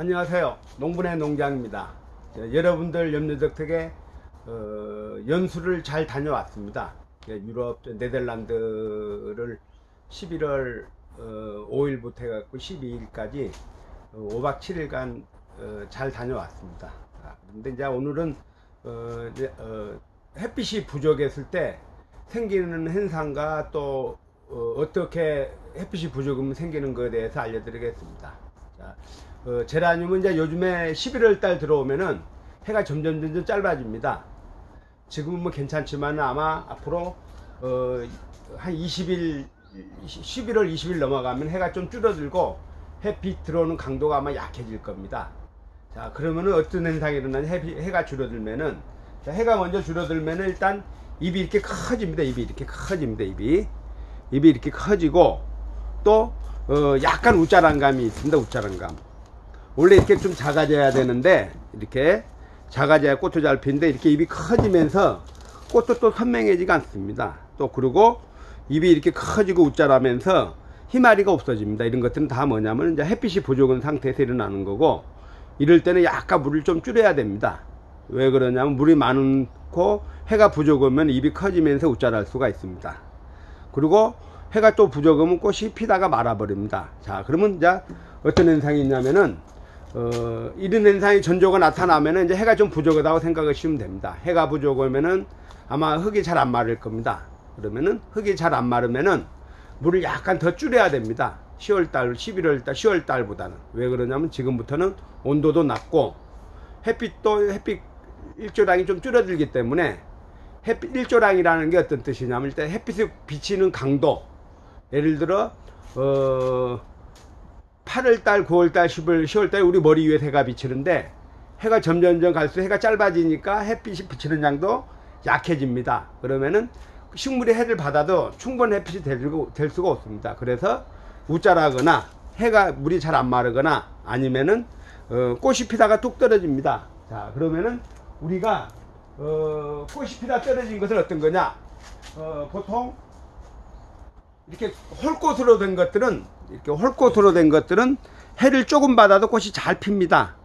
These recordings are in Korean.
안녕하세요. 농분의 농장입니다. 자, 여러분들 염려덕택에 어, 연수를 잘 다녀왔습니다. 예, 유럽 네덜란드를 11월 어, 5일부터 해갖고 12일까지 어, 5박 7일간 어, 잘 다녀왔습니다. 아, 그런데 이제 오늘은 어, 이제, 어, 햇빛이 부족했을 때 생기는 현상과 또 어, 떻게 햇빛이 부족하면 생기는 것에 대해서 알려드리겠습니다. 자, 어, 제라늄은 이제 요즘에 11월 달 들어오면은 해가 점점 점점 짧아집니다. 지금은 뭐 괜찮지만 아마 앞으로 어, 한 20일 11월 20일 넘어가면 해가 좀 줄어들고 햇빛 들어오는 강도가 아마 약해질 겁니다. 자 그러면은 어떤 현상이 일어나냐 해, 해가 줄어들면은 자, 해가 먼저 줄어들면은 일단 입이 이렇게 커집니다. 입이 이렇게 커집니다. 입이 입이 이렇게 커지고 또 어, 약간 우짜란 감이 있습니다. 우짜란 감. 원래 이렇게 좀 작아져야 되는데 이렇게 작아져야 꽃도 잘 피는데 이렇게 입이 커지면서 꽃도 또 선명해지가 않습니다. 또 그리고 입이 이렇게 커지고 웃자라면서 희마리가 없어집니다. 이런 것들은 다 뭐냐면 이제 햇빛이 부족한 상태에서 일어나는 거고 이럴 때는 약간 물을 좀 줄여야 됩니다. 왜 그러냐면 물이 많고 해가 부족하면 입이 커지면서 웃자랄 수가 있습니다. 그리고 해가 또 부족하면 꽃이 피다가 말아버립니다. 자, 그러면 이제 어떤 현상이 있냐면은 어, 이런 현상이 전조가 나타나면은 이제 해가 좀 부족하다고 생각하시면 됩니다. 해가 부족하면은 아마 흙이 잘 안 마를 겁니다. 그러면은 흙이 잘 안 마르면은 물을 약간 더 줄여야 됩니다. 10월달, 11월달, 10월달보다는 왜 그러냐면 지금부터는 온도도 낮고 햇빛도 햇빛 일조량이 좀 줄어들기 때문에 햇빛 일조량이라는 게 어떤 뜻이냐면 일단 햇빛이 비치는 강도 예를 들어 어 8월달, 9월달, 10월, 10월달 우리 머리 위에 해가 비치는데 해가 점점점 갈수록 해가 짧아지니까 햇빛이 비치는 양도 약해집니다. 그러면은 식물이 해를 받아도 충분한 햇빛이 될, 될 수가 없습니다. 그래서 우짜라거나 해가 물이 잘 안 마르거나 아니면은 어, 꽃이 피다가 뚝 떨어집니다. 자 그러면은 우리가 어, 꽃이 피다 떨어진 것은 어떤 거냐? 어, 보통 이렇게 홀꽃으로 된 것들은 이렇게 홀꽃으로 된 것들은 해를 조금 받아도 꽃이 잘 핍니다.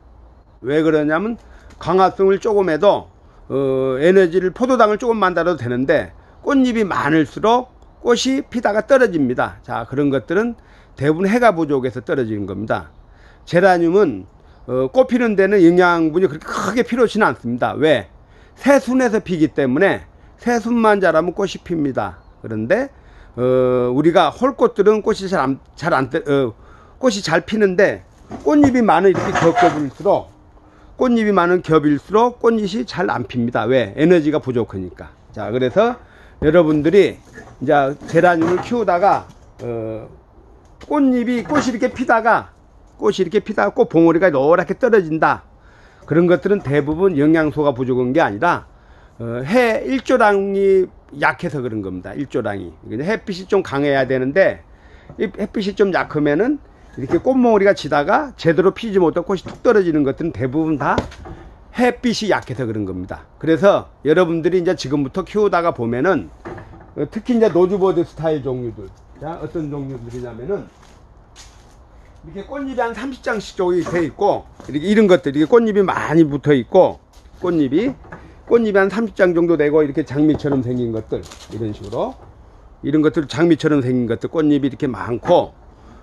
왜 그러냐면 강화성을 조금 해도 어, 에너지를 포도당을 조금 만들어도 되는데 꽃잎이 많을수록 꽃이 피다가 떨어집니다. 자 그런 것들은 대부분 해가 부족해서 떨어지는 겁니다. 제라늄은 어, 꽃 피는 데는 영양분이 그렇게 크게 필요치는 않습니다. 왜? 새순에서 피기 때문에 새순만 자라면 꽃이 핍니다. 그런데 어, 우리가 홀꽃들은 꽃이 잘 안, 잘 안, 어, 꽃이 잘 피는데 꽃잎이 많은 이렇게 겹겹일수록 꽃잎이 많은 겹일수록 꽃잎이 잘 안 핍니다. 왜? 에너지가 부족하니까. 자, 그래서 여러분들이 이제 제라늄을 키우다가 어, 꽃잎이 꽃이 이렇게 피다가 꽃이 이렇게 피다가 꽃 봉오리가 노랗게 떨어진다. 그런 것들은 대부분 영양소가 부족한 게 아니라 어, 해 일조량이 약해서 그런 겁니다. 일조량이. 햇빛이 좀 강해야 되는데 햇빛이 좀 약하면은 이렇게 꽃몽우리가 지다가 제대로 피지 못하고 꽃이 툭 떨어지는 것들은 대부분 다 햇빛이 약해서 그런 겁니다. 그래서 여러분들이 이제 지금부터 키우다가 보면은 어, 특히 이제 rosebud 스타일 종류들. 자, 어떤 종류들이냐면은 이렇게 꽃잎이 한 30장씩 쪽이 돼 있고 이렇게 이런 것들 이게 꽃잎이 많이 붙어 있고 꽃잎이 꽃잎이 한 30장 정도 되고 이렇게 장미처럼 생긴 것들 이런 식으로 이런 것들 장미처럼 생긴 것들 꽃잎이 이렇게 많고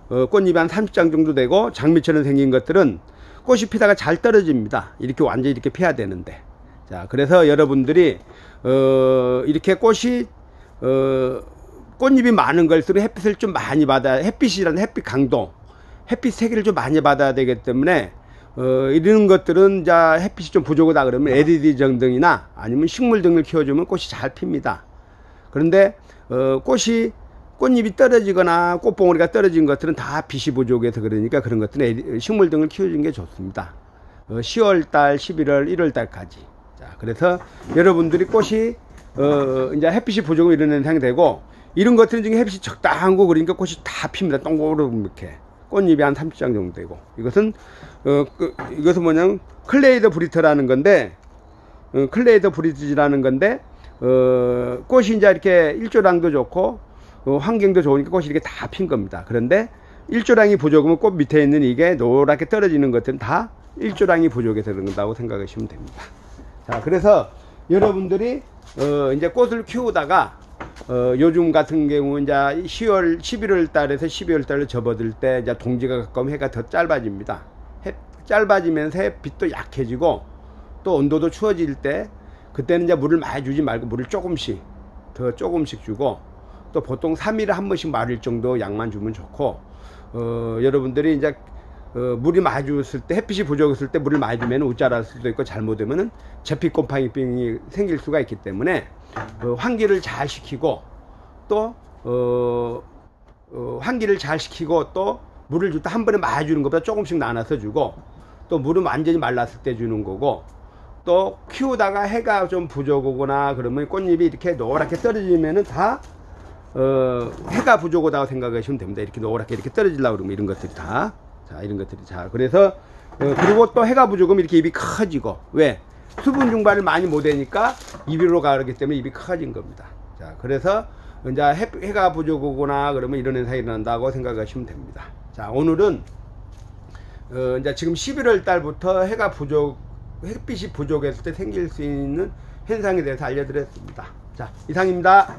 어, 꽃잎이 한 30장 정도 되고 장미처럼 생긴 것들은 꽃이 피다가 잘 떨어집니다. 이렇게 완전히 이렇게 피야 되는데 자 그래서 여러분들이 어, 이렇게 꽃이 어, 꽃잎이 많은 걸수록 햇빛을 좀 많이 받아 햇빛이라는 햇빛 강도 햇빛 세기를 좀 많이 받아야 되기 때문에 어, 이런 것들은 자 햇빛이 좀 부족하다 그러면 LED 정등이나 아니면 식물 등을 키워주면 꽃이 잘 핍니다. 그런데 어, 꽃이 꽃잎이 떨어지거나 꽃봉오리가 떨어진 것들은 다 빛이 부족해서 그러니까 그런 것들은 식물 등을 키워주는 게 좋습니다. 어, 10월달, 11월, 1월달까지. 자, 그래서 여러분들이 꽃이 어, 이제 햇빛이 부족하면 이런 현상이 되고 이런 것들은 지금 햇빛이 적당한 거 그러니까 꽃이 다 핍니다. 동그랗게 이렇게. 꽃잎이 한 30장 정도 되고 이것은 어, 그, 이것은 뭐냐면 Clatterbridge라는 건데 어, Clatterbridge라는 건데 어, 꽃이 이제 이렇게 일조량도 좋고 어, 환경도 좋으니까 꽃이 이렇게 다 핀 겁니다. 그런데 일조량이 부족하면 꽃 밑에 있는 이게 노랗게 떨어지는 것들은 다 일조량이 부족해서 그런다고 생각하시면 됩니다. 자, 그래서 여러분들이 어, 이제 꽃을 키우다가 어, 요즘 같은 경우 이제 10월, 11월 달에서 12월 달로 접어들 때 이제 동지가 가까우면 해가 더 짧아집니다. 해, 짧아지면서 햇빛도 약해지고 또 온도도 추워질 때 그때는 이제 물을 많이 주지 말고 물을 조금씩 더 조금씩 주고 또 보통 3일에 한 번씩 마를 정도 양만 주면 좋고 어, 여러분들이 이제 어, 물이 많이 줬을 때 햇빛이 부족했을 때 물을 많이 주면 웃자랄 수도 있고 잘못되면은 제피 곰팡이병이 생길 수가 있기 때문에 어, 환기를 잘 시키고 또 어, 어, 환기를 잘 시키고 또 물을 줄 때 한 번에 많이 주는 것보다 조금씩 나눠서 주고 또 물은 완전히 말랐을 때 주는 거고 또 키우다가 해가 좀 부족하거나 그러면 꽃잎이 이렇게 노랗게 떨어지면은 다 어, 해가 부족하다고 생각하시면 됩니다. 이렇게 노랗게 이렇게 떨어지려고 그러면 이런 것들이 다. 자, 이런 것들이. 자, 그래서, 어, 그리고 또 해가 부족하면 이렇게 입이 커지고. 왜? 수분 증발을 많이 못하니까 입으로 가기 때문에 입이 커진 겁니다. 자, 그래서 이제 해, 해가 부족하거나 그러면 이런 현상이 일어난다고 생각하시면 됩니다. 자, 오늘은 어, 이제 지금 11월 달부터 해가 부족, 햇빛이 부족했을 때 생길 수 있는 현상에 대해서 알려드렸습니다. 자, 이상입니다.